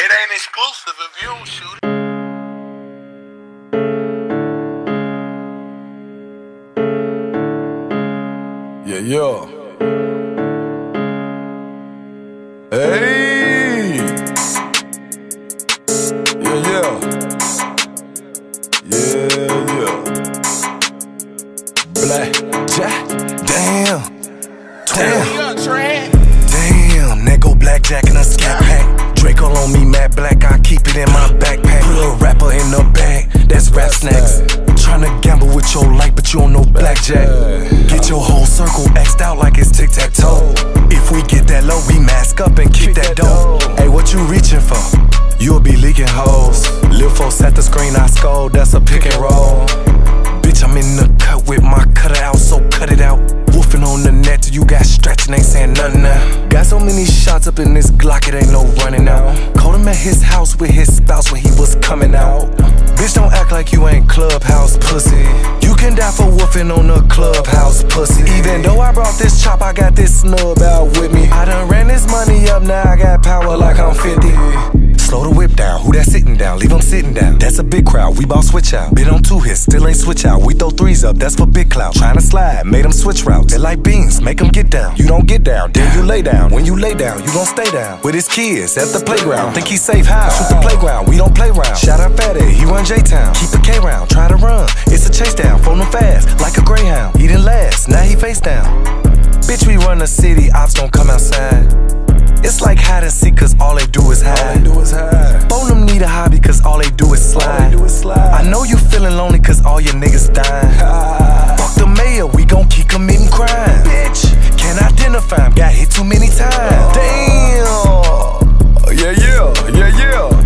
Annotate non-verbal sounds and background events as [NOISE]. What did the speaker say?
It ain't exclusive if you don't shoot it. Yeah, yeah. Hey. Yeah, yeah. Yeah, yeah. Black Jack. Damn. Damn. Damn. That go blackjack in a scat blackjack. Get your whole circle axed out like it's tic tac toe. If we get that low, we mask up and kick that dough. Hey, what you reaching for? You'll be leaking hoes. Lil' folks at the screen, I scold, that's a pick and roll. Bitch, I'm in the cut with my cutter out, so cut it out. Woofing on the net till you got stretching, ain't saying nothing now. Got so many shots up in this Glock, it ain't no running out. Called him at his house with his spouse when he was woofing on the clubhouse pussy. Even though I brought this chop, I got this snub out with me. I done ran this money up, now I got power like I'm 50. Slow the whip down, who that sitting down? Leave Leave 'em sitting down. That's a big crowd, we bout switch out. Been on two hits, still ain't switch out. We throw threes up, that's for big clout. Tryna slide, made made 'em switch routes. They like beans, make make 'em get down. You don't get down, then you lay down. When you lay down, you gon' stay down. With his kids at the playground. Think he safe, how? Shoot the playground, we don't play round. Shout out Fatty, he run J Town. Keep a K round, try to run. Bitch, we run the city, ops don't come outside. It's like hide and seek, cause all they do is hide. Phone them need a hobby, cause all they do is slide. I know you feeling lonely, cause all your niggas dying. [LAUGHS] Fuck the mayor, we gon' keep committing crime. Bitch, can't identify him, got hit too many times. Damn. Yeah, yeah, yeah, yeah.